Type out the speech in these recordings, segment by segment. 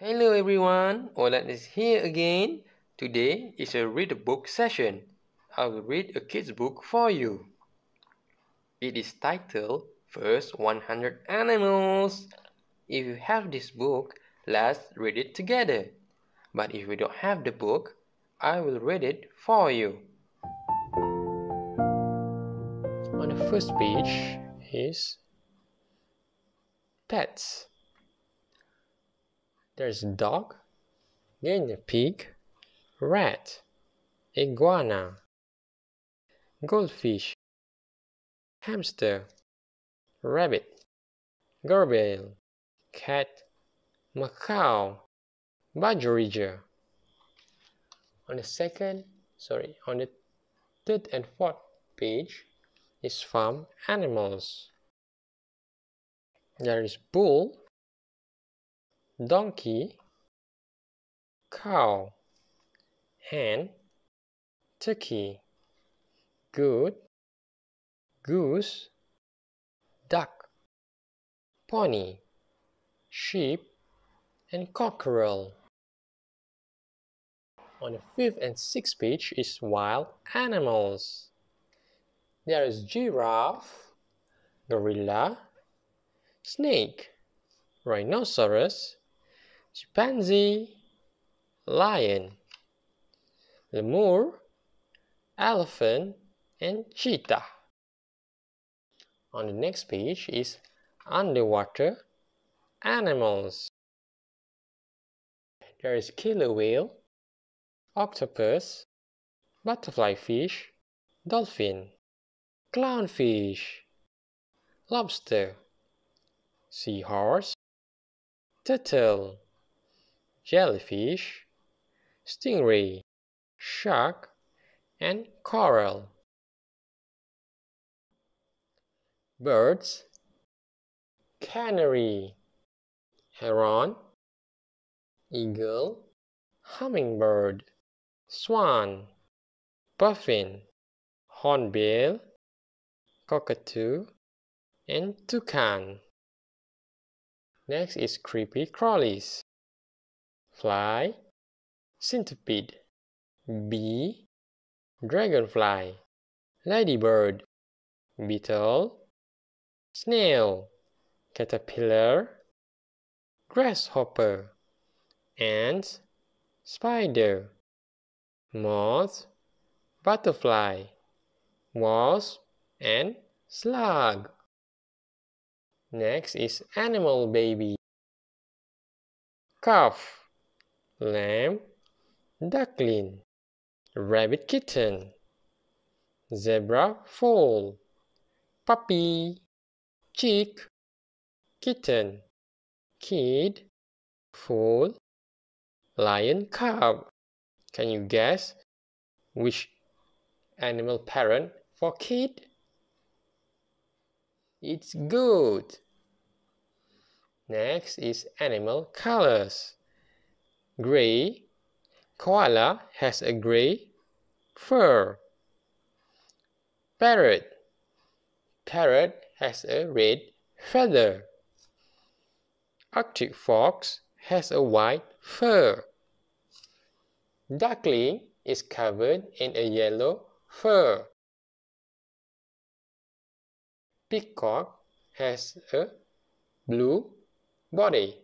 Hello everyone, Olan is here again. Today is a read a book session. I will read a kid's book for you. It is titled First 100 Animals. If you have this book, let's read it together. But if you don't have the book, I will read it for you. On the first page is pets. There's dog, guinea pig, rat, iguana, goldfish, hamster, rabbit, gargoyle, cat, macaw, budgerigar. On the second, sorry, on the third and fourth page is farm animals. There is bull, donkey, cow, hen, turkey, goat, goose, duck, pony, sheep, and cockerel. On the fifth and sixth page is wild animals. There is giraffe, gorilla, snake, rhinoceros, chimpanzee, lion, lemur, elephant, and cheetah. On the next page is underwater animals. There is killer whale, octopus, butterfly fish, dolphin, clownfish, lobster, seahorse, turtle, jellyfish, stingray, shark, and coral. Birds, canary, heron, eagle, hummingbird, swan, puffin, hornbill, cockatoo, and toucan. Next is creepy crawlies, fly, centipede, bee, dragonfly, ladybird, beetle, snail, caterpillar, grasshopper, ant, spider, moth, butterfly, wasp, and slug. Next is animal baby. Calf, lamb, duckling, rabbit kitten, zebra foal, puppy, chick, kitten, kid, foal, lion cub. Can you guess which animal parent for kid? It's good. Next is animal colors. Gray. Koala has a gray fur. Parrot. Parrot has a red feather. Arctic fox has a white fur. Duckling is covered in a yellow fur. Peacock has a blue body,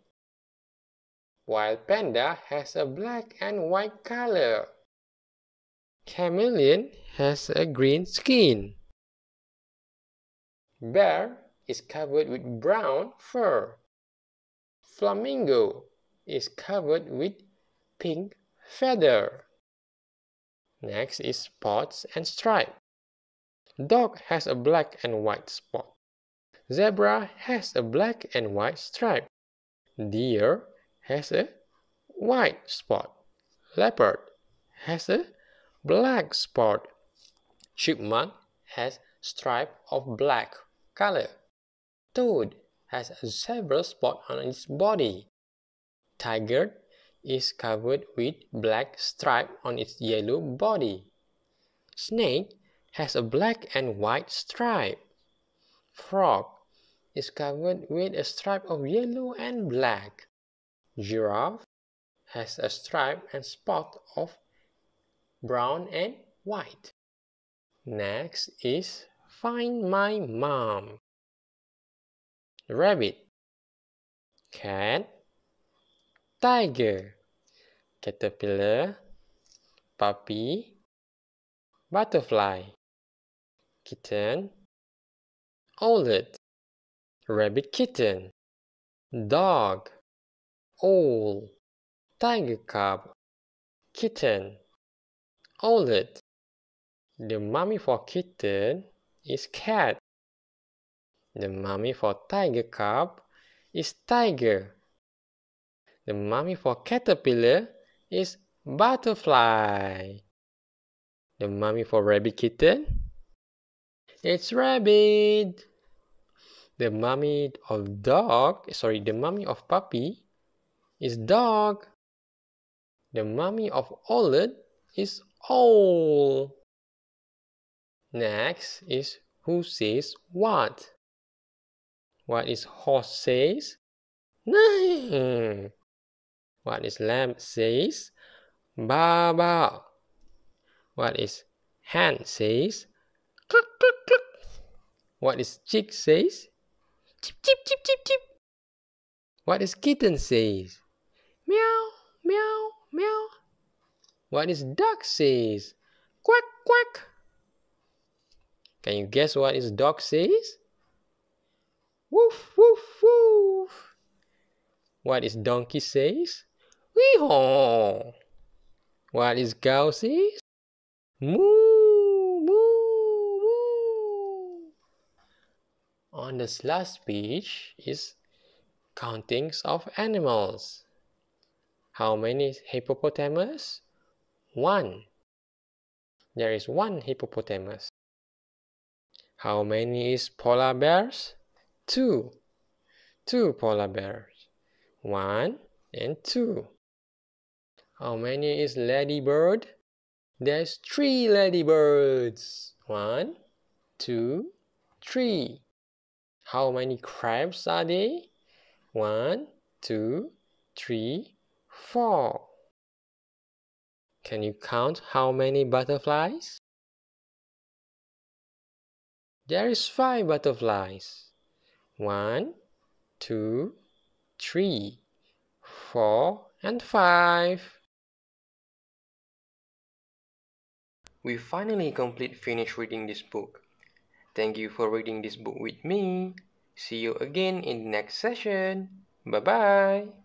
while panda has a black and white color. Chameleon has a green skin. Bear is covered with brown fur. Flamingo is covered with pink feather. Next is spots and stripe. Dog has a black and white spot. Zebra has a black and white stripe. Deer has a white spot. Leopard has a black spot. Chipmunk has stripe of black color. Toad has a zebra spot on its body. Tiger is covered with black stripe on its yellow body. Snake has a black and white stripe. Frog is covered with a stripe of yellow and black. Giraffe has a stripe and spot of brown and white. Next is Find My Mom. Rabbit, cat, tiger, caterpillar, puppy, butterfly, kitten, owlet, rabbit kitten, dog, owl, tiger cub, kitten, owlet. The mommy for kitten is cat. The mommy for tiger cub is tiger. The mommy for caterpillar is butterfly. The mommy for rabbit kitten, it's rabbit. The mommy of dog, sorry, the mommy of puppy is dog. The mummy of owlet is owl. Next is who says what? What is horse says? Nein. What is lamb says? Ba ba. What is hen says? Cluck, cluck, cluck. What is chick says? Chip, chip, chip, chip, chip. What is kitten says? Meow, meow, meow. What is duck says? Quack, quack. Can you guess what is dog says? Woof, woof, woof. What is donkey says? Wee-haw. What is cow says? Moo, moo, moo. On this last page is countings of animals. How many is hippopotamus? One. There is one hippopotamus. How many is polar bears? Two. Two polar bears. One and two. How many is ladybird? There's three ladybirds. One, two, three. How many crabs are there? One, two, three, four. Can you count how many butterflies? There is five butterflies. One, two, three, four, and five. We finally complete finish reading this book. Thank you for reading this book with me. See you again in the next session. Bye bye.